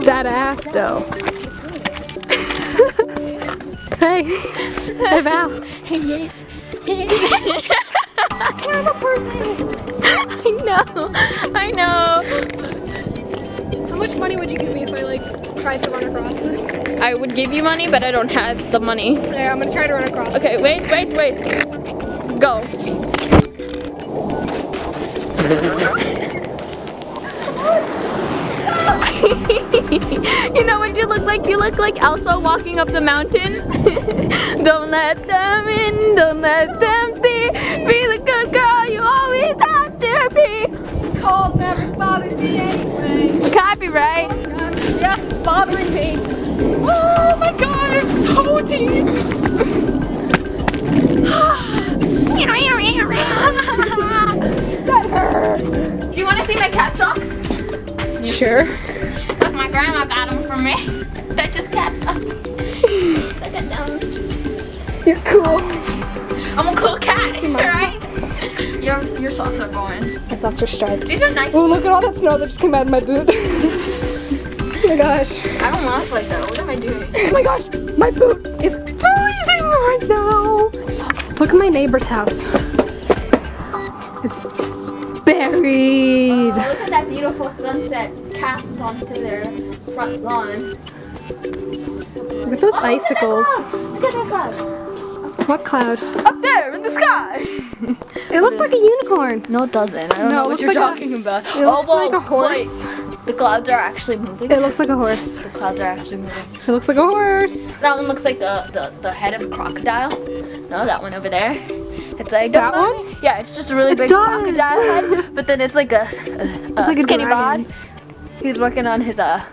that ass though. hey. Hey Val. Hey, yes. I know. I know. How much money would you give me if I like tried to run across this? I would give you money, but I don't have the money. There, I'm gonna try to run across. Okay, wait, wait, wait. Go. look like? You look like Elsa walking up the mountain. don't let them in, don't let them see. Be the good girl you always have to be. Calls never bothered me anyway. Copyright. Yes, it's bothering me. Oh my god, it's so deep. Do you want to see my cat socks? Sure. Look, my grandma got them for me. You're cool. I'm a cool cat, right? Your, your socks are going. My socks are striped. These are nice. Oh, look at all that snow that just came out of my boot. oh my gosh. I don't laugh like that. What am I doing? Oh my gosh, my boot is freezing right now. Look at my neighbor's house. It's buried. Oh, look at that beautiful sunset cast onto their front lawn. Look at those icicles. Look at that. What cloud? Up there in the sky. It looks like a unicorn. No, it doesn't. I don't No, know it what looks you're like a- talking about. It looks whoa, like a horse. wait. The clouds are actually moving. It looks like a horse. The clouds are actually moving. It looks like a horse. That one looks like the, the, the head of a crocodile. No, that one over there. It's like That one? Yeah, it's just a really It big does. crocodile head, but then it's like a, a, a like a skinny dragon. bod. He was working on his uh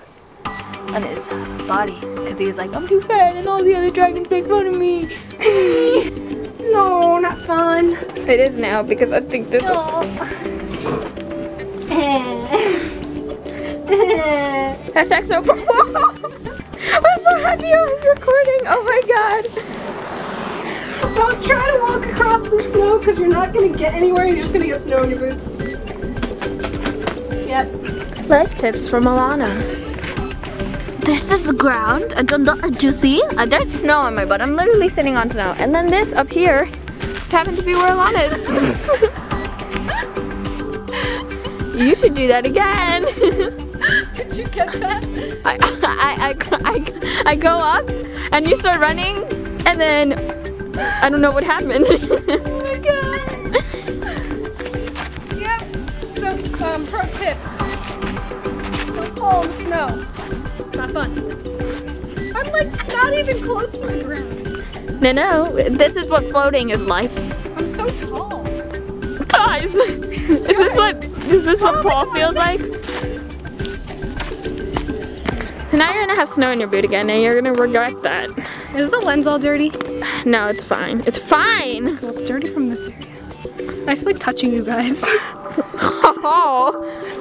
on his body because he was like, I'm too fat, and all the other dragons make fun of me. No, not fun. It is now because I think this is. Hashtag so I'm so happy I was recording. Oh my god. Don't try to walk across the snow because you're not going to get anywhere. You're just going to get snow in your boots. Yep. Life tips from Alana. This is the ground. Know. Do? Uh, there's snow on my butt. I'm literally sitting on snow. And then this up here happened to be where Alana is. you should do that again. Did you get that? I, I, I, I, I go up and you start running and then I don't know what happened. Oh my god. Yep. So, um, pro tips. Don't fall in snow. Not fun. I'm like not even close to the ground. no, no, this is what floating is like. I'm so tall. Guys, is this what is this what oh Paul feels like? So now you're gonna have snow in your boot again, and you're gonna regret that. Is the lens all dirty? No, it's fine. It's fine. Well, it's dirty from this area. I just like touching you guys. Oh.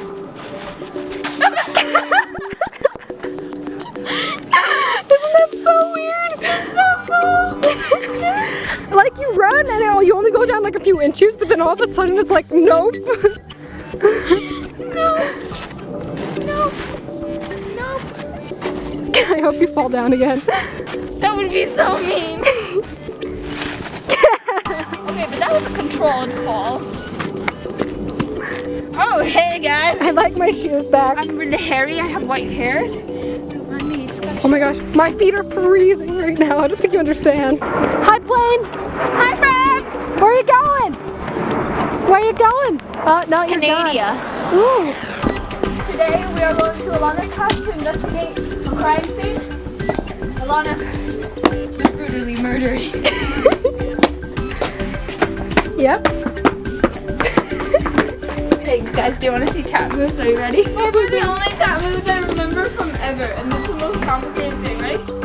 Like you run and it- you only go down like a few inches, but then all of a sudden it's like, nope. Nope. Nope. I hope you fall down again. That would be so mean. Okay, but that was a controlled fall. Oh, hey guys. I like my shoes back. I'm really hairy. I have white hairs. Oh my gosh, my feet are freezing right now. I don't think you understand. Hi, plane. Hi, Fred. Where are you going? Where are you going? Oh, no, you're Canada. done. Ooh. Today we are going to Alana's house to investigate a crime scene. Alana was brutally murdered. Yep. Okay, guys, do you want to see cat moves? Are you ready? These are the only cat moves I remember from ever, and this is the most complicated thing, right?